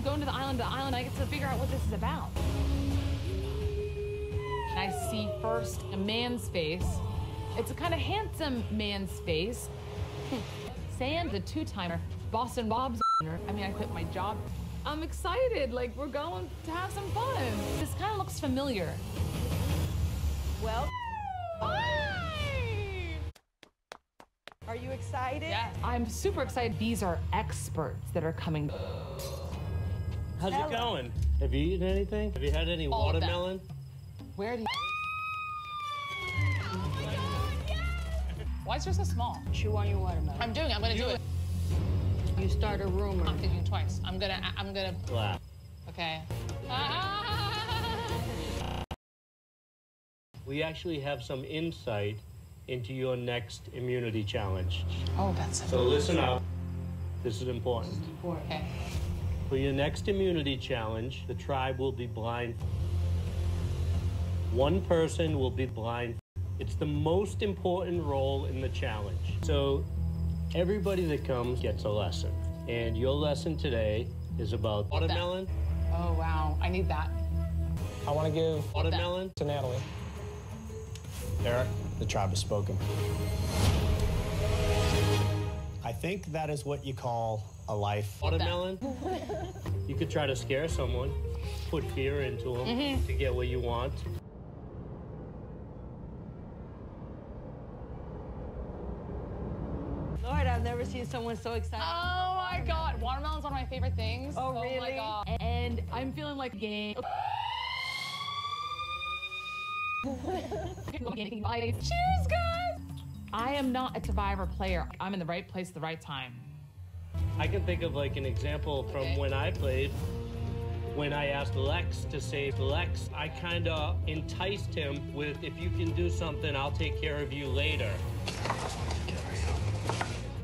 I'm going to the island to the island. I get to figure out what this is about. I see first a man's face. It's a kind of handsome man's face. Sam's a two-timer. Boston Bob's. I mean, I quit my job. I'm excited. Like we're going to have some fun. This kind of looks familiar. Well, Hi! are you excited? Yeah, I'm super excited. These are experts that are coming. How's Hello. it going? Have you eaten anything? Have you had any All of them. watermelon? Where do you... Why is yours so small? Chew on your watermelon. I'm doing it. I'm gonna do it. You start a rumor. I'm thinking twice. I'm gonna. I'm gonna. Laugh. Okay. Ah! We actually have some insight into your next immunity challenge. Oh, that's So listen up. This is important. okay. For your next immunity challenge, the tribe will be blind. One person will be blind. It's the most important role in the challenge. So everybody that comes gets a lesson. And your lesson today is about watermelon. Oh wow. I need that. I want to give Watermelon. to Natalie. Eric, the tribe has spoken. I think that is what you call a life. Watermelon. you could try to scare someone, put fear into them mm-hmm. to get what you want. Lord, I've never seen someone so excited. Oh my god. Watermelon's one of my favorite things. Oh, oh my really? god. And I'm feeling like game. Cheers, guys! I am not a survivor player. I'm in the right place at the right time. I can think of like an example from Okay. when I played. When I asked Lex to save Lex, I kind of enticed him with, if you can do something, I'll take care of you later.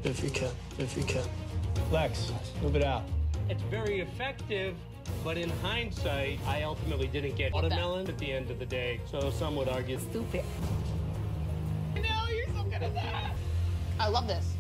If you can, if you can. Lex, move it out. It's very effective, but in hindsight, I ultimately didn't get watermelon at the end of the day. So some would argue Stupid. I love this.